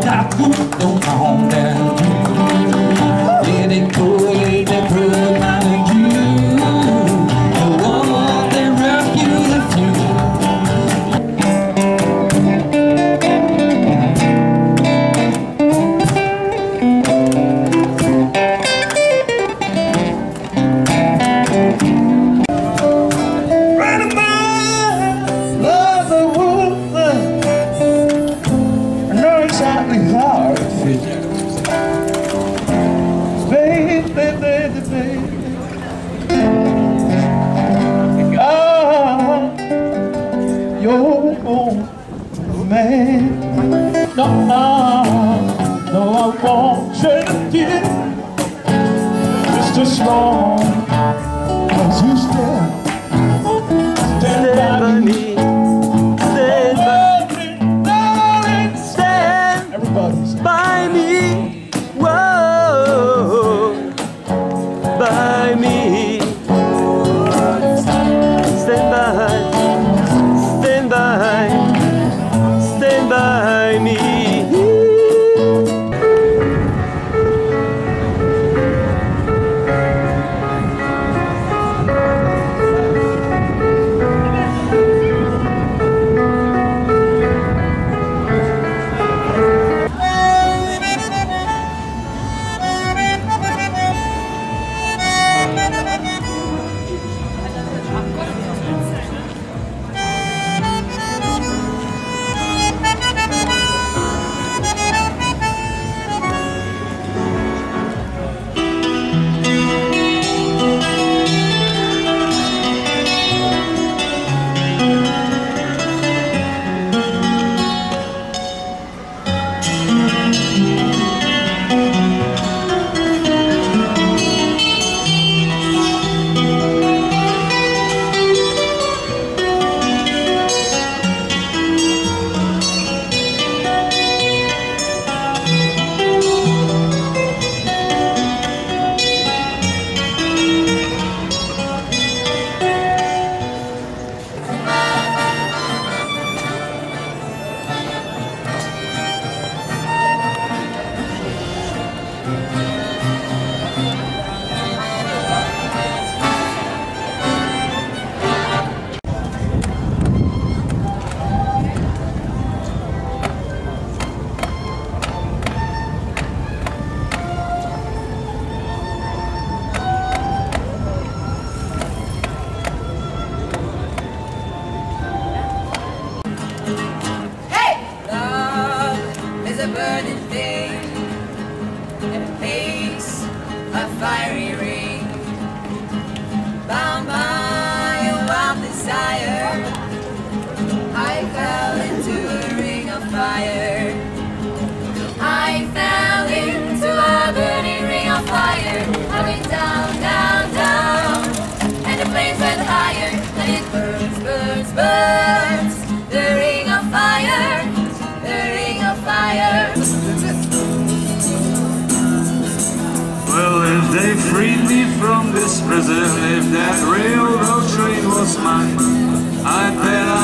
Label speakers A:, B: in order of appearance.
A: I don't call down. Hard to heart. Baby, baby, baby. God, you're own man. No, I, no, I won't change it. Just as long as you stay
B: and they
C: Free me from this prison if that railroad train was mine. I'd bet I